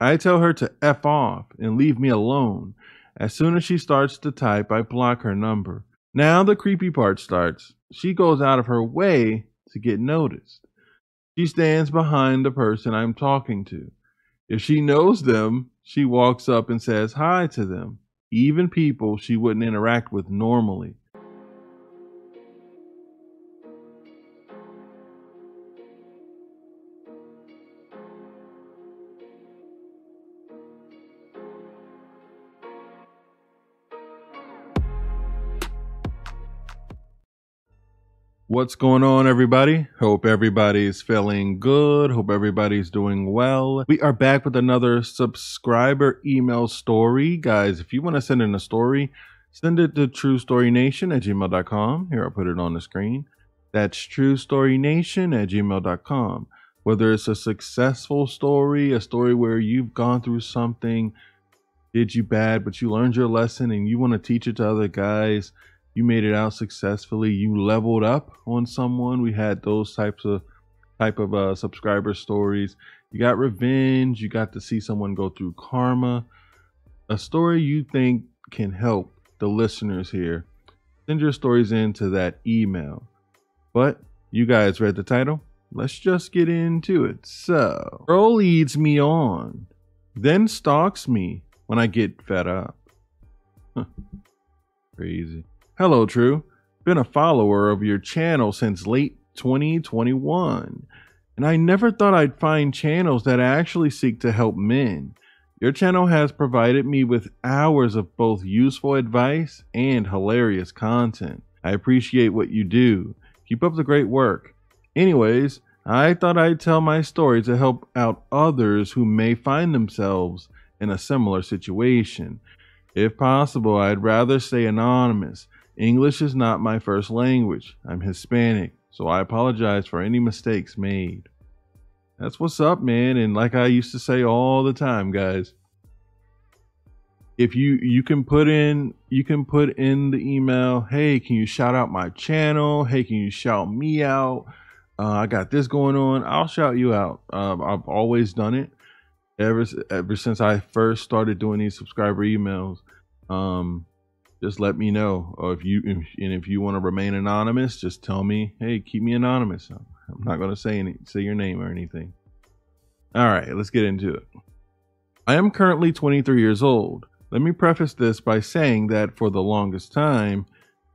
I tell her to F off and leave me alone. As soon as she starts to type, I block her number. Now the creepy part starts. She goes out of her way to get noticed. She stands behind the person I'm talking to. If she knows them, she walks up and says hi to them, even people she wouldn't interact with normally. What's going on, everybody? Hope everybody's feeling good. Hope everybody's doing well. We are back with another subscriber email story. Guys, if you want to send in a story, send it to truestorynation at gmail.com. Here, I'll put it on the screen. That's truestorynation at gmail.com. Whether it's a successful story, a story where you've gone through something, did you bad, but you learned your lesson and you want to teach it to other guys you made it out successfully. You leveled up on someone. We had those types of type of uh, subscriber stories. You got revenge. You got to see someone go through karma. A story you think can help the listeners here. Send your stories into that email. But you guys read the title? Let's just get into it. So girl leads me on then stalks me when i get fed up. Crazy Hello, True. Been a follower of your channel since late 2021, and I never thought I'd find channels that actually seek to help men. Your channel has provided me with hours of both useful advice and hilarious content. I appreciate what you do. Keep up the great work. Anyways, I thought I'd tell my story to help out others who may find themselves in a similar situation. If possible, I'd rather stay anonymous English is not my first language. I'm Hispanic, so I apologize for any mistakes made. That's what's up, man. And like I used to say all the time, guys, if you you can put in you can put in the email, hey, can you shout out my channel? Hey, can you shout me out? Uh, I got this going on. I'll shout you out. Um, I've always done it ever ever since I first started doing these subscriber emails. Um, just let me know. Or if you if, and if you want to remain anonymous, just tell me, hey, keep me anonymous. I'm not going to say any say your name or anything. All right, let's get into it. I am currently 23 years old. Let me preface this by saying that for the longest time,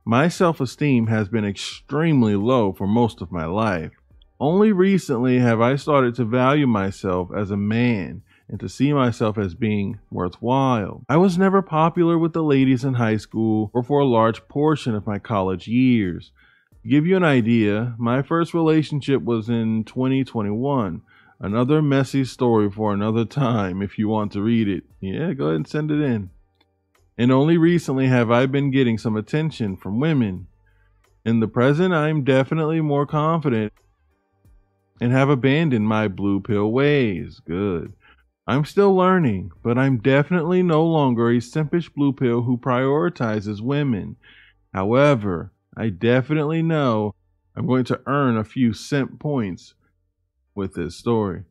my self esteem has been extremely low for most of my life. Only recently have I started to value myself as a man and to see myself as being worthwhile. I was never popular with the ladies in high school or for a large portion of my college years. To give you an idea, my first relationship was in 2021. Another messy story for another time if you want to read it. Yeah, go ahead and send it in. And only recently have I been getting some attention from women. In the present, I'm definitely more confident and have abandoned my blue pill ways. Good. I'm still learning, but I'm definitely no longer a simpish blue pill who prioritizes women. However, I definitely know I'm going to earn a few simp points with this story.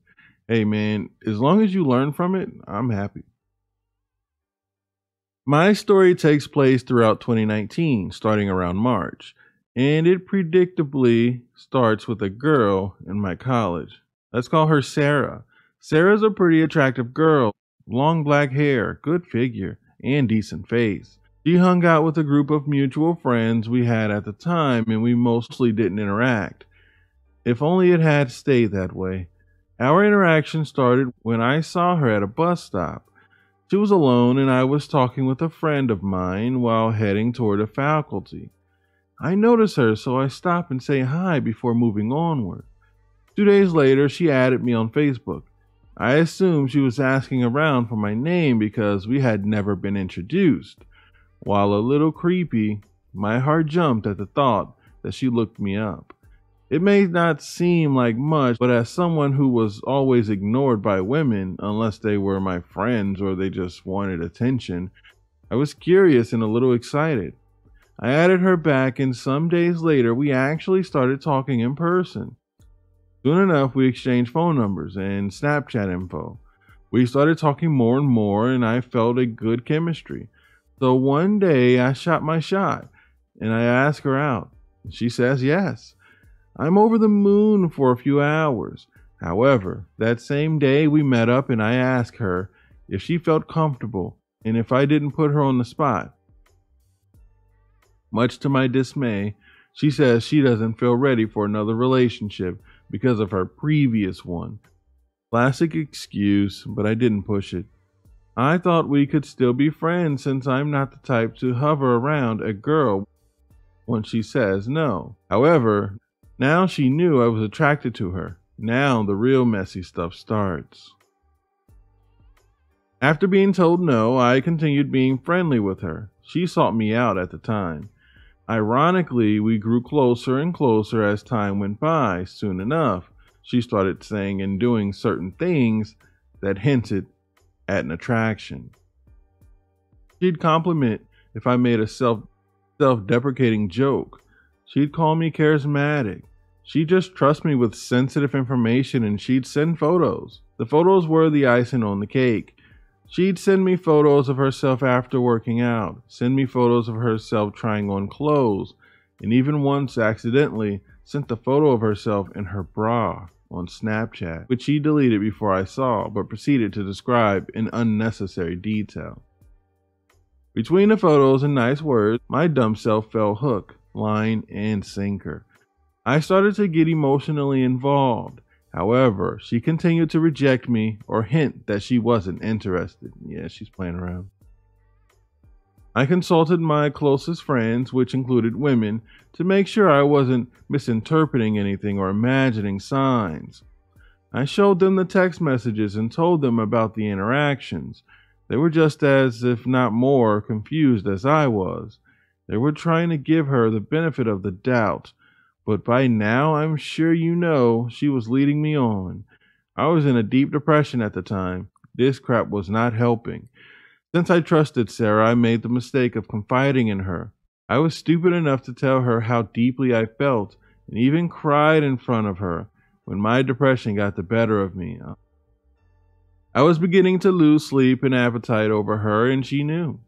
Hey man, as long as you learn from it, I'm happy. My story takes place throughout 2019, starting around March, and it predictably starts with a girl in my college. Let's call her Sarah. Sarah's a pretty attractive girl, long black hair, good figure, and decent face. She hung out with a group of mutual friends we had at the time, and we mostly didn't interact. If only it had stayed that way. Our interaction started when I saw her at a bus stop. She was alone, and I was talking with a friend of mine while heading toward a faculty. I noticed her, so I stopped and say hi before moving onward. Two days later, she added me on Facebook. I assumed she was asking around for my name because we had never been introduced. While a little creepy, my heart jumped at the thought that she looked me up. It may not seem like much, but as someone who was always ignored by women, unless they were my friends or they just wanted attention, I was curious and a little excited. I added her back, and some days later, we actually started talking in person. Soon enough, we exchanged phone numbers and Snapchat info. We started talking more and more, and I felt a good chemistry. So one day I shot my shot and I ask her out. She says yes. I'm over the moon for a few hours. However, that same day we met up and I asked her if she felt comfortable and if I didn't put her on the spot. Much to my dismay, she says she doesn't feel ready for another relationship because of her previous one. Classic excuse, but I didn't push it. I thought we could still be friends since I'm not the type to hover around a girl when she says no. However, now she knew I was attracted to her. Now the real messy stuff starts. After being told no, I continued being friendly with her. She sought me out at the time. Ironically, we grew closer and closer as time went by. Soon enough, she started saying and doing certain things that hinted at an attraction. She'd compliment if I made a self self deprecating joke. She'd call me charismatic. She'd just trust me with sensitive information and she'd send photos. The photos were the icing on the cake. She'd send me photos of herself after working out, send me photos of herself trying on clothes, and even once accidentally sent a photo of herself in her bra on Snapchat, which she deleted before I saw, but proceeded to describe in unnecessary detail. Between the photos and nice words, my dumb self fell hook, line, and sinker. I started to get emotionally involved. However, she continued to reject me or hint that she wasn't interested. Yeah, she's playing around. I consulted my closest friends, which included women, to make sure I wasn't misinterpreting anything or imagining signs. I showed them the text messages and told them about the interactions. They were just as, if not more, confused as I was. They were trying to give her the benefit of the doubt, but by now I'm sure you know she was leading me on. I was in a deep depression at the time. This crap was not helping. Since I trusted Sarah, I made the mistake of confiding in her. I was stupid enough to tell her how deeply I felt and even cried in front of her when my depression got the better of me. I was beginning to lose sleep and appetite over her, and she knew.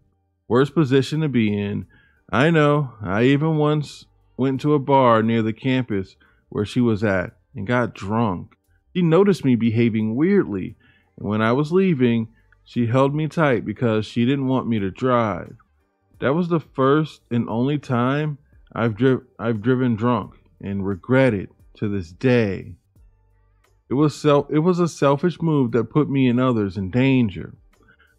Worst position to be in. I know. I even once went to a bar near the campus where she was at and got drunk. She noticed me behaving weirdly, and when I was leaving, she held me tight because she didn't want me to drive. That was the first and only time I've, dri- I've driven drunk and regret it to this day. It was self it was a selfish move that put me and others in danger.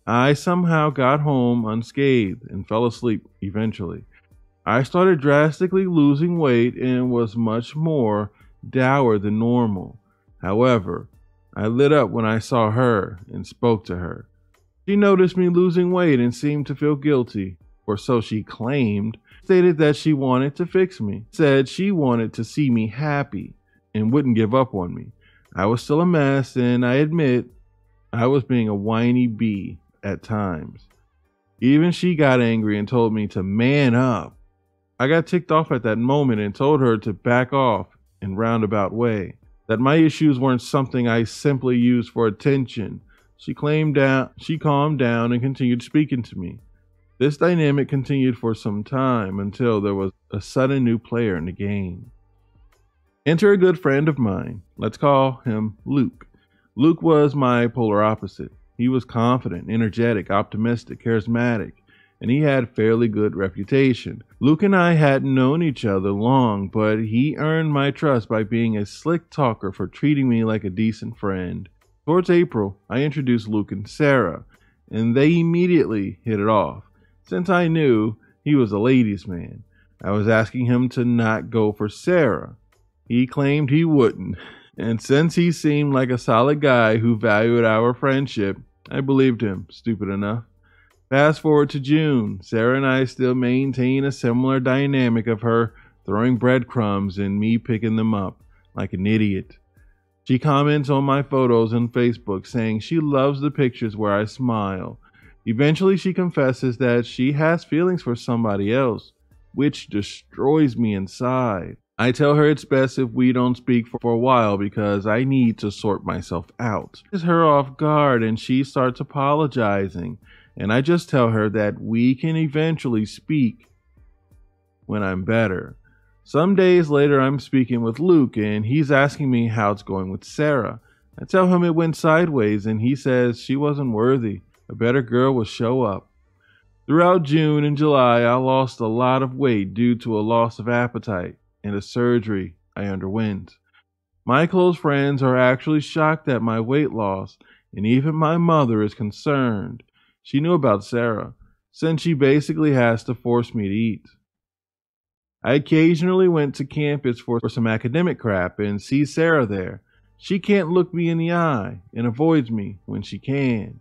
I somehow got home unscathed and fell asleep eventually. I started drastically losing weight and was much more dour than normal. However, I lit up when I saw her and spoke to her. She noticed me losing weight and seemed to feel guilty, or so she claimed. Stated that she wanted to fix me, said she wanted to see me happy and wouldn't give up on me. I was still a mess, and I admit I was being a whiny bee at times. Even she got angry and told me to man up. I got ticked off at that moment and told her to back off in roundabout way. That my issues weren't something I simply used for attention, she claimed down she calmed down and continued speaking to me. This dynamic continued for some time until there was a sudden new player in the game. Enter a good friend of mine. Let's call him Luke. Luke was my polar opposite. He was confident, energetic, optimistic, charismatic, and he had fairly good reputation. Luke and I hadn't known each other long, but he earned my trust by being a slick talker for treating me like a decent friend. Towards April, I introduced Luke and Sarah, and they immediately hit it off. Since I knew he was a ladies' man, I was asking him to not go for Sarah. He claimed he wouldn't, and since he seemed like a solid guy who valued our friendship, I believed him, stupid enough. Fast forward to June, Sarah and I still maintain a similar dynamic of her throwing breadcrumbs and me picking them up like an idiot. She comments on my photos on Facebook saying she loves the pictures where I smile. Eventually, she confesses that she has feelings for somebody else, which destroys me inside. I tell her it's best if we don't speak for a while because I need to sort myself out. It's her off guard and she starts apologizing. And I just tell her that we can eventually speak when I'm better. Some days later, I'm speaking with Luke and he's asking me how it's going with Sarah. I tell him it went sideways and he says she wasn't worthy. A better girl will show up. Throughout June and July, I lost a lot of weight due to a loss of appetite and a surgery I underwent. My close friends are actually shocked at my weight loss, and even my mother is concerned. She knew about Sarah, since she basically has to force me to eat. I occasionally went to campus for some academic crap and see Sarah there. She can't look me in the eye and avoids me when she can.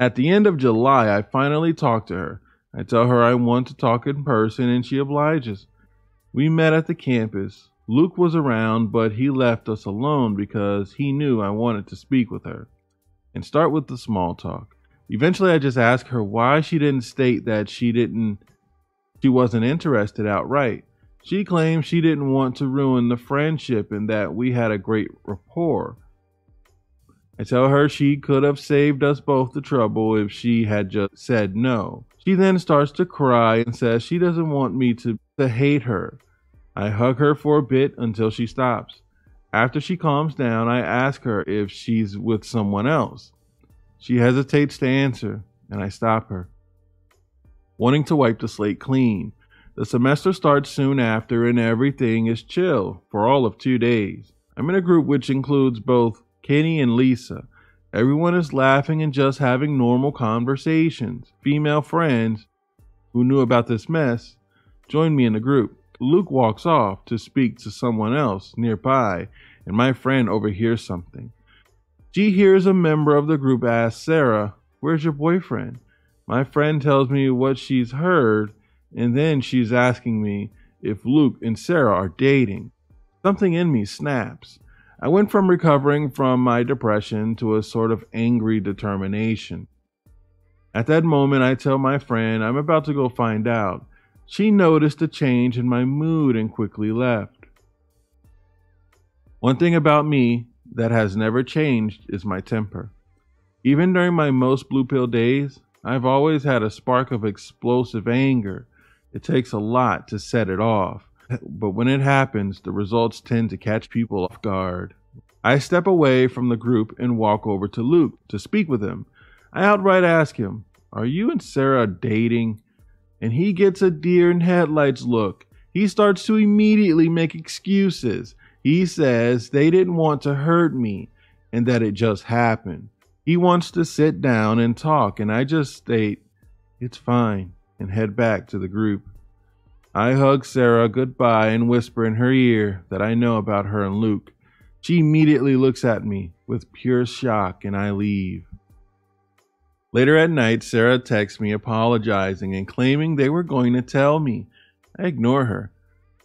At the end of July, I finally talk to her. I tell her I want to talk in person and she obliges. We met at the campus. Luke was around, but he left us alone because he knew I wanted to speak with her and start with the small talk. Eventually, I just asked her why she didn't state that she didn't she wasn't interested outright. She claimed she didn't want to ruin the friendship and that we had a great rapport. I tell her she could have saved us both the trouble if she had just said no. She then starts to cry and says she doesn't want me to, to hate her. I hug her for a bit until she stops. After she calms down, I ask her if she's with someone else. She hesitates to answer, and I stop her. Wanting to wipe the slate clean, the semester starts soon after, and everything is chill for all of two days. I'm in a group which includes both Kenny and Lisa. Everyone is laughing and just having normal conversations. Female friends who knew about this mess join me in the group. Luke walks off to speak to someone else nearby, and my friend overhears something. She hears a member of the group ask Sarah, Where's your boyfriend? My friend tells me what she's heard, and then she's asking me if Luke and Sarah are dating. Something in me snaps. I went from recovering from my depression to a sort of angry determination. At that moment, I tell my friend I'm about to go find out. She noticed a change in my mood and quickly left. One thing about me that has never changed is my temper. Even during my most blue pill days, I've always had a spark of explosive anger. It takes a lot to set it off but when it happens, the results tend to catch people off guard. I step away from the group and walk over to Luke to speak with him. I outright ask him, Are you and Sarah dating? And he gets a deer in headlights look. He starts to immediately make excuses. He says they didn't want to hurt me and that it just happened. He wants to sit down and talk, and I just state, It's fine, and head back to the group. I hug Sarah goodbye and whisper in her ear that I know about her and Luke. She immediately looks at me with pure shock and I leave. Later at night, Sarah texts me apologizing and claiming they were going to tell me. I ignore her.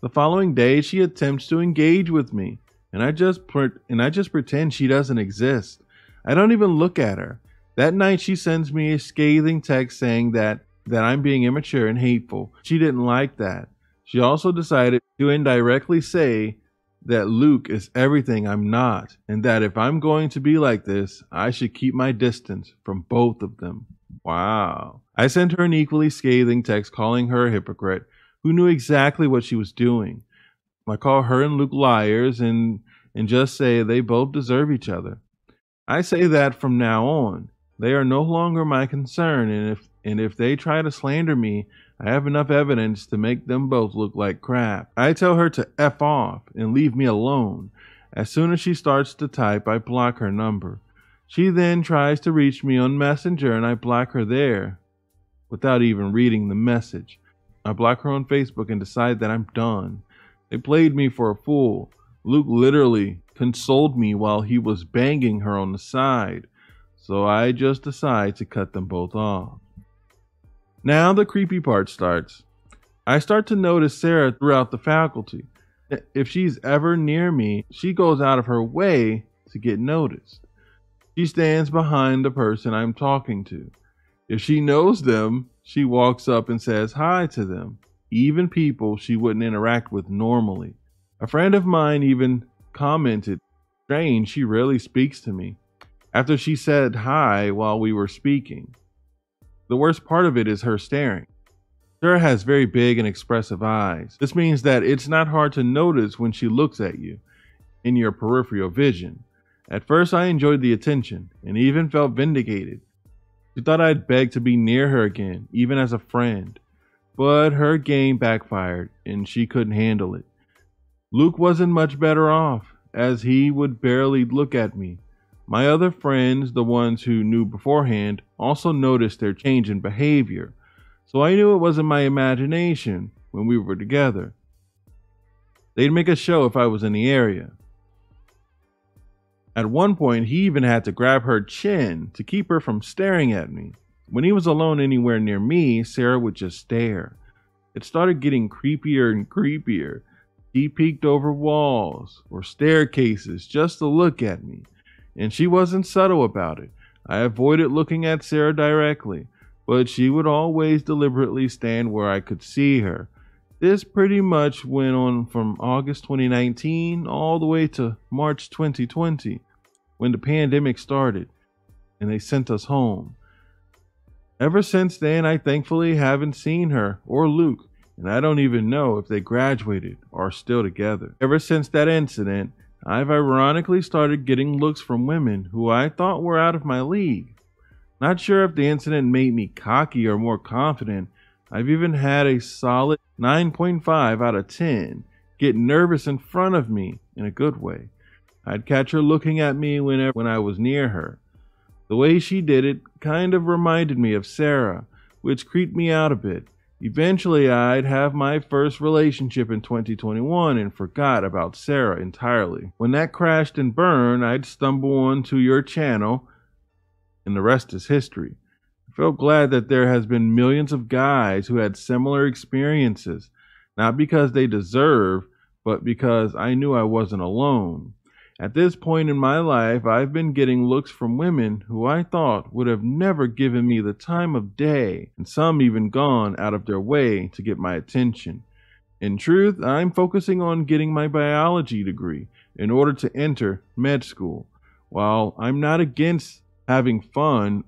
The following day, she attempts to engage with me, and I just pre- and I just pretend she doesn't exist. I don't even look at her. That night, she sends me a scathing text saying that that I'm being immature and hateful. She didn't like that. She also decided to indirectly say that Luke is everything I'm not, and that if I'm going to be like this, I should keep my distance from both of them. Wow. I sent her an equally scathing text calling her a hypocrite who knew exactly what she was doing. I call her and Luke liars and, and just say they both deserve each other. I say that from now on. They are no longer my concern, and if and if they try to slander me, I have enough evidence to make them both look like crap. I tell her to F off and leave me alone. As soon as she starts to type, I block her number. She then tries to reach me on Messenger and I block her there without even reading the message. I block her on Facebook and decide that I'm done. They played me for a fool. Luke literally consoled me while he was banging her on the side. So I just decide to cut them both off. Now the creepy part starts. I start to notice Sarah throughout the faculty. If she's ever near me, she goes out of her way to get noticed. She stands behind the person I'm talking to. If she knows them, she walks up and says hi to them. even people she wouldn't interact with normally. A friend of mine even commented, Strange, she rarely speaks to me, after she said hi while we were speaking. The worst part of it is her staring. Sarah has very big and expressive eyes. This means that it's not hard to notice when she looks at you in your peripheral vision. At first, I enjoyed the attention and even felt vindicated. She thought I'd beg to be near her again, even as a friend. But her game backfired and she couldn't handle it. Luke wasn't much better off, as he would barely look at me. My other friends, the ones who knew beforehand, also noticed their change in behavior, so I knew it wasn't my imagination when we were together. They'd make a show if I was in the area. At one point, he even had to grab her chin to keep her from staring at me. When he was alone anywhere near me, Sarah would just stare. It started getting creepier and creepier. She peeked over walls or staircases just to look at me, and she wasn't subtle about it. I avoided looking at Sarah directly, but she would always deliberately stand where I could see her. This pretty much went on from August 2019 all the way to March 2020 when the pandemic started and they sent us home. Ever since then, I thankfully haven't seen her or Luke, and I don't even know if they graduated or are still together. Ever since that incident, I've ironically started getting looks from women who I thought were out of my league. Not sure if the incident made me cocky or more confident, I've even had a solid 9.5 out of 10 get nervous in front of me in a good way. I'd catch her looking at me whenever when I was near her. The way she did it kind of reminded me of Sarah, which creeped me out a bit. Eventually, I'd have my first relationship in 2021 and forgot about Sarah entirely. When that crashed and burned, I'd stumble onto your channel, and the rest is history felt glad that there has been millions of guys who had similar experiences, not because they deserve, but because I knew I wasn't alone. At this point in my life, I've been getting looks from women who I thought would have never given me the time of day, and some even gone out of their way to get my attention. In truth, I'm focusing on getting my biology degree in order to enter med school. While I'm not against having fun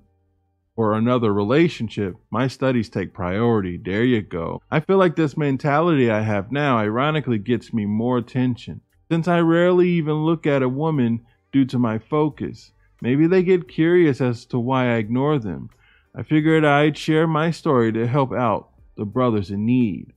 or another relationship, my studies take priority. There you go. I feel like this mentality I have now ironically gets me more attention, since I rarely even look at a woman due to my focus. Maybe they get curious as to why I ignore them. I figured I'd share my story to help out the brothers in need.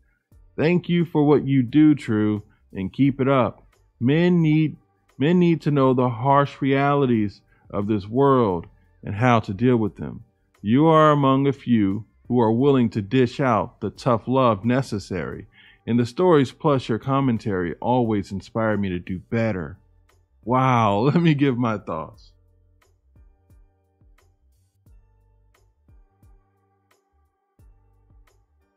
Thank you for what you do, True, and keep it up. Men need men need to know the harsh realities of this world and how to deal with them. You are among a few who are willing to dish out the tough love necessary, and the stories plus your commentary always inspire me to do better. Wow, let me give my thoughts.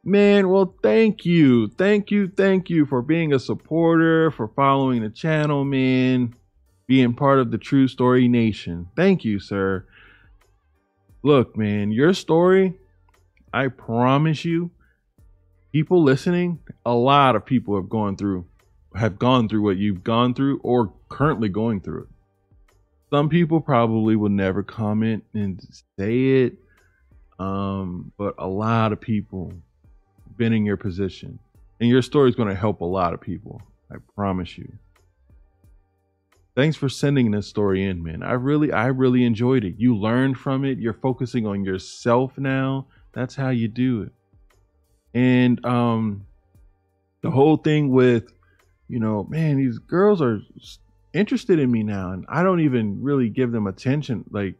Man, well, thank you. Thank you. Thank you for being a supporter, for following the channel, man, being part of the True Story Nation. Thank you, sir. Look, man, your story, I promise you, people listening, a lot of people have gone through have gone through what you've gone through or currently going through it. Some people probably will never comment and say it. Um, but a lot of people been in your position. And your story is going to help a lot of people. I promise you thanks for sending this story in, man. I really, I really enjoyed it. You learned from it. You're focusing on yourself now. That's how you do it. And um, the whole thing with, you know, man, these girls are interested in me now, and I don't even really give them attention. Like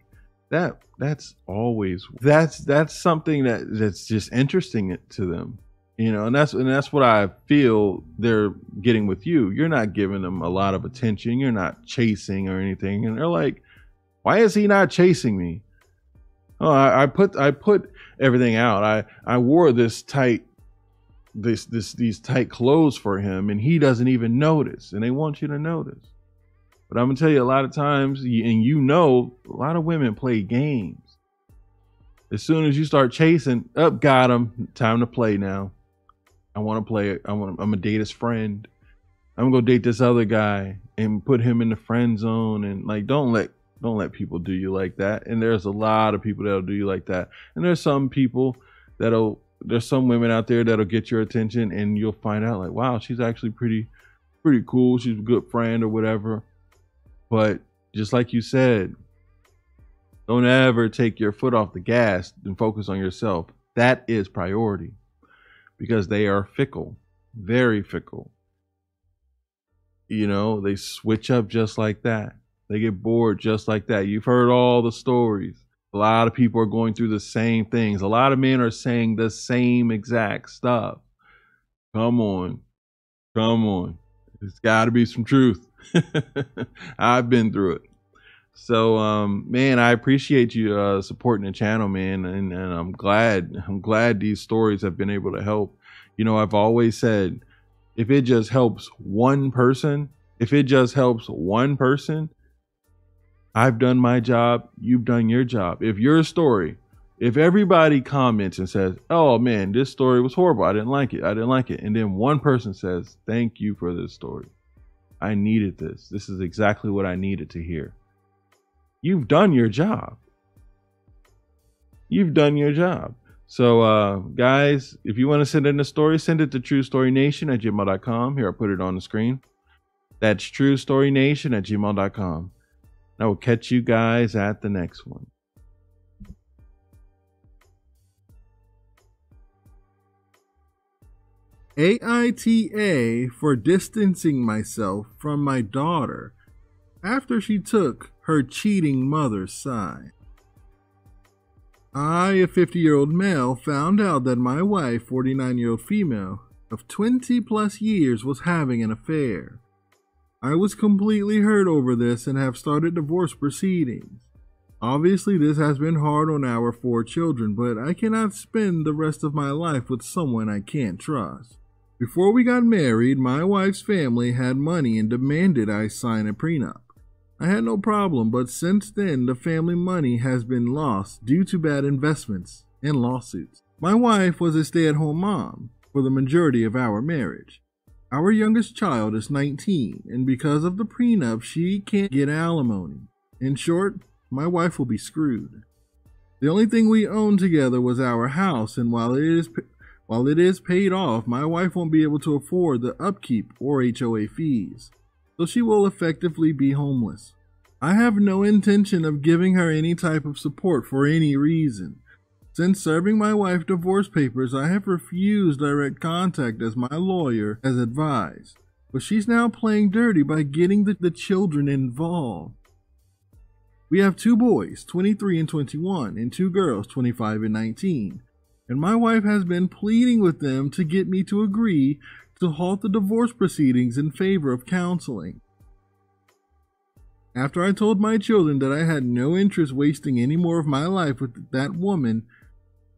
that. That's always that's that's something that that's just interesting to them you know and that's and that's what i feel they're getting with you. You're not giving them a lot of attention. You're not chasing or anything. And they're like why is he not chasing me? Oh I, I, put i put everything out. I i wore this tight this this these tight clothes for him and he doesn't even notice and they want you to notice. But i'm gonna tell you a lot of times and you know a lot of women play games. As soon as you start chasing up got him time to play now I want to play. I want. I'm gonna date his friend. I'm gonna go date this other guy and put him in the friend zone and like don't let don't let people do you like that. And there's a lot of people that'll do you like that. And there's some people that'll there's some women out there that'll get your attention and you'll find out like wow she's actually pretty pretty cool she's a good friend or whatever but just like you said don't ever take your foot off the gas and focus on yourself that is priority because they are fickle very fickle you know they switch up just like that they get bored just like that you've heard all the stories a lot of people are going through the same things. A lot of men are saying the same exact stuff. Come on. Come on. There's got to be some truth. I've been through it. So, um, man, I appreciate you uh, supporting the channel, man, and, and I'm glad. I'm glad these stories have been able to help. You know, I've always said, if it just helps one person, if it just helps one person, I've done my job, you've done your job. If your story, if everybody comments and says, "Oh man, this story was horrible. I didn't like it. I didn't like it." And then one person says, "Thank you for this story. I needed this. This is exactly what I needed to hear." You've done your job. You've done your job. So, uh, guys, if you want to send in a story, send it to truestorynation at gmail.com. Here, I'll put it on the screen. That's truestorynation at gmail.com. I will catch you guys at the next one. AITA for distancing myself from my daughter after she took her cheating mother's side. I, a 50 year old male, found out that my wife, 49 year old female, of 20 plus years, was having an affair. I was completely hurt over this and have started divorce proceedings. Obviously, this has been hard on our four children, but I cannot spend the rest of my life with someone I can't trust. Before we got married, my wife's family had money and demanded I sign a prenup. I had no problem, but since then, the family money has been lost due to bad investments and lawsuits. My wife was a stay at home mom for the majority of our marriage. Our youngest child is 19, and because of the prenup, she can't get alimony. In short, my wife will be screwed. The only thing we own together was our house, and while it is while it is paid off, my wife won't be able to afford the upkeep or HOA fees, so she will effectively be homeless. I have no intention of giving her any type of support for any reason. Since serving my wife divorce papers, I have refused direct contact as my lawyer has advised. But she's now playing dirty by getting the, the children involved. We have two boys, 23 and 21, and two girls, 25 and 19. And my wife has been pleading with them to get me to agree to halt the divorce proceedings in favor of counseling. After I told my children that I had no interest wasting any more of my life with that woman,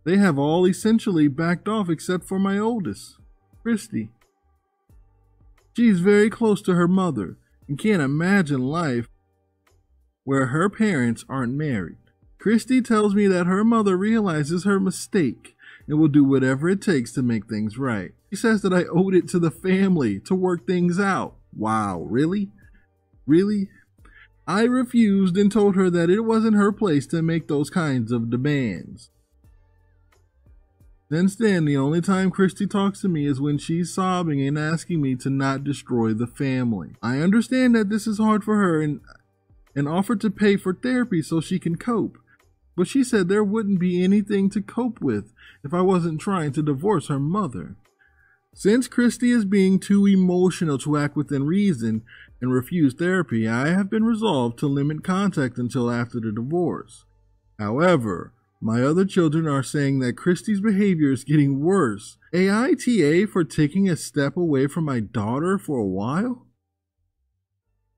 they have all essentially backed off except for my oldest, Christy. She's very close to her mother and can't imagine life where her parents aren't married. Christy tells me that her mother realizes her mistake and will do whatever it takes to make things right. She says that I owed it to the family to work things out. Wow, really? Really? I refused and told her that it wasn't her place to make those kinds of demands. Since then, the only time Christy talks to me is when she's sobbing and asking me to not destroy the family. I understand that this is hard for her and, and offered to pay for therapy so she can cope. But she said there wouldn't be anything to cope with if I wasn't trying to divorce her mother. Since Christy is being too emotional to act within reason and refuse therapy, I have been resolved to limit contact until after the divorce. However, my other children are saying that Christy's behavior is getting worse. AITA for taking a step away from my daughter for a while?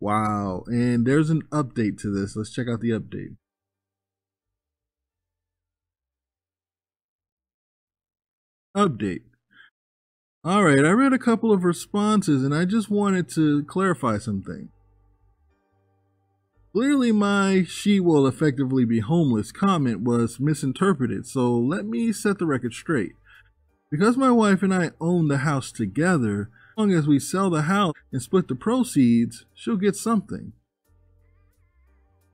Wow, and there's an update to this. Let's check out the update. Update. Alright, I read a couple of responses and I just wanted to clarify something. Clearly, my she will effectively be homeless comment was misinterpreted, so let me set the record straight. Because my wife and I own the house together, as long as we sell the house and split the proceeds, she'll get something.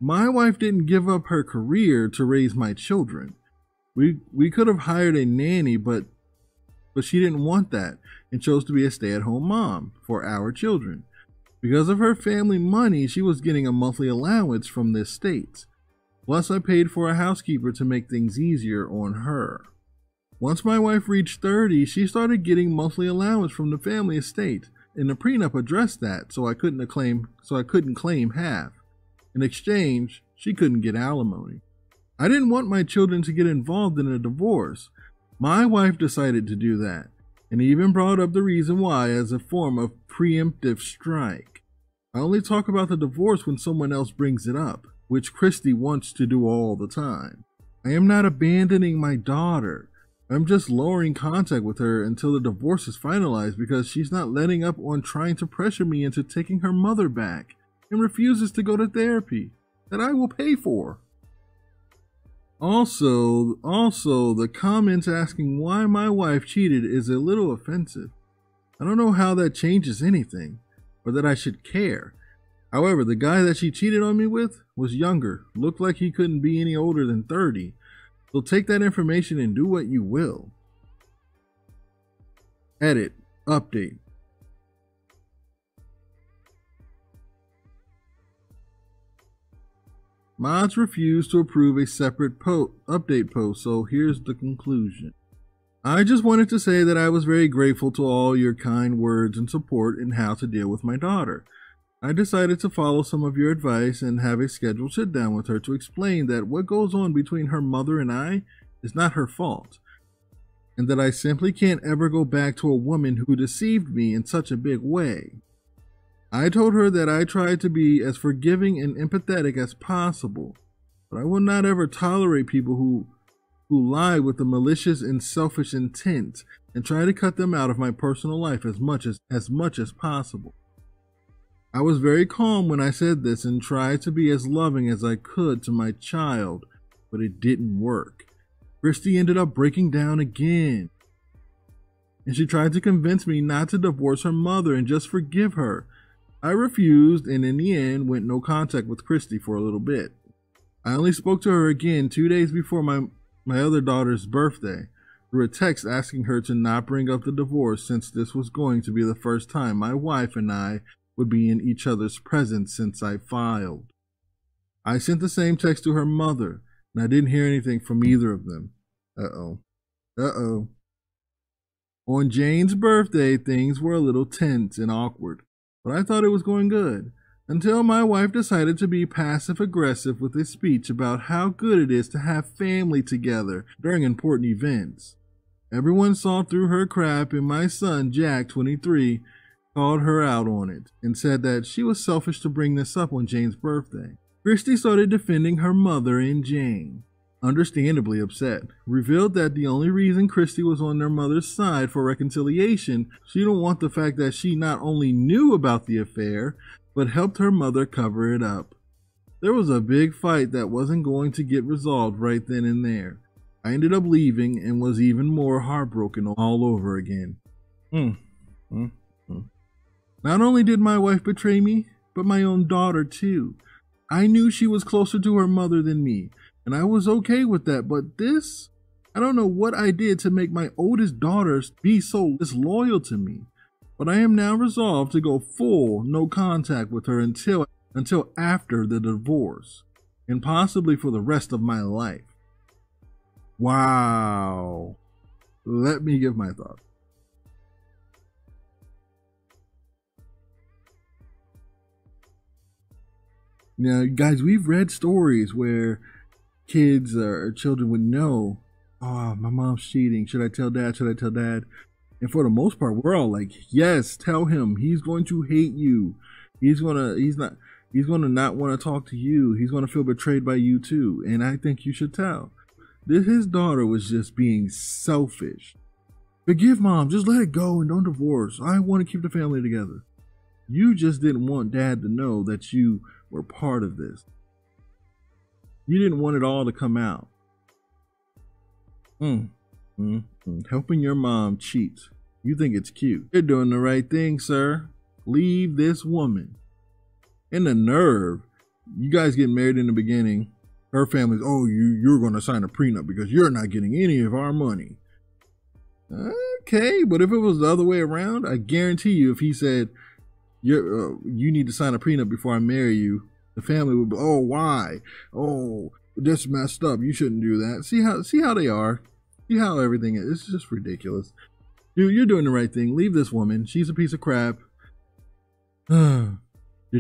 My wife didn't give up her career to raise my children. We we could have hired a nanny, but but she didn't want that and chose to be a stay-at-home mom for our children. Because of her family money, she was getting a monthly allowance from the state. Plus, I paid for a housekeeper to make things easier on her. Once my wife reached 30, she started getting monthly allowance from the family estate, and the prenup addressed that, so I couldn't claim so I couldn't claim half. In exchange, she couldn't get alimony. I didn't want my children to get involved in a divorce. My wife decided to do that, and even brought up the reason why as a form of preemptive strike. I only talk about the divorce when someone else brings it up, which Christy wants to do all the time. I am not abandoning my daughter. I'm just lowering contact with her until the divorce is finalized because she's not letting up on trying to pressure me into taking her mother back and refuses to go to therapy that I will pay for. Also, also the comments asking why my wife cheated is a little offensive. I don't know how that changes anything or that I should care. However, the guy that she cheated on me with was younger, looked like he couldn't be any older than 30, so take that information and do what you will. Edit. Update. Mods refused to approve a separate po- update post, so here's the conclusion. I just wanted to say that I was very grateful to all your kind words and support in how to deal with my daughter. I decided to follow some of your advice and have a scheduled sit down with her to explain that what goes on between her mother and I is not her fault, and that I simply can't ever go back to a woman who deceived me in such a big way. I told her that I tried to be as forgiving and empathetic as possible, but I will not ever tolerate people who who lie with a malicious and selfish intent and try to cut them out of my personal life as much as as much as possible. I was very calm when I said this and tried to be as loving as I could to my child, but it didn't work. Christy ended up breaking down again. And she tried to convince me not to divorce her mother and just forgive her. I refused and in the end went no contact with Christy for a little bit. I only spoke to her again two days before my, my other daughter's birthday through a text asking her to not bring up the divorce since this was going to be the first time my wife and I would be in each other's presence since I filed. I sent the same text to her mother, and I didn't hear anything from either of them. Uh oh. Uh oh. On Jane's birthday, things were a little tense and awkward, but I thought it was going good until my wife decided to be passive aggressive with a speech about how good it is to have family together during important events. Everyone saw through her crap, and my son, Jack, 23, called her out on it and said that she was selfish to bring this up on Jane's birthday. Christy started defending her mother and Jane, understandably upset, revealed that the only reason Christy was on their mother's side for reconciliation, she didn't want the fact that she not only knew about the affair, but helped her mother cover it up. There was a big fight that wasn't going to get resolved right then and there. I ended up leaving and was even more heartbroken all over again. Mm. Mm. Not only did my wife betray me, but my own daughter too. I knew she was closer to her mother than me, and I was okay with that, but this? I don't know what I did to make my oldest daughter be so disloyal to me, but I am now resolved to go full no contact with her until until after the divorce, and possibly for the rest of my life. Wow. Let me give my thoughts. Now, guys, we've read stories where kids or children would know, oh, my mom's cheating. Should I tell dad? Should I tell dad? And for the most part, we're all like, yes, tell him. He's going to hate you. He's gonna, he's not, he's gonna not want to talk to you. He's gonna feel betrayed by you too. And I think you should tell. This, his daughter was just being selfish. Forgive mom, just let it go and don't divorce. I want to keep the family together. You just didn't want dad to know that you were part of this. You didn't want it all to come out. Mm, Mm-hmm. Helping your mom cheat. You think it's cute. You're doing the right thing, sir. Leave this woman. And the nerve. You guys get married in the beginning. Her family's, oh, you, you're going to sign a prenup because you're not getting any of our money. Okay, but if it was the other way around, I guarantee you, if he said, you're, uh, you need to sign a prenup before I marry you, the family would be, oh, why? Oh, this messed up. You shouldn't do that. See how see how they are. See how everything is. It's just ridiculous. Dude, you're doing the right thing. Leave this woman. She's a piece of crap. your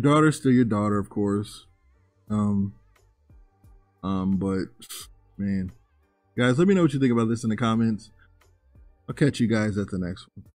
daughter's still your daughter, of course. Um, um, but man, guys, let me know what you think about this in the comments. I'll catch you guys at the next one.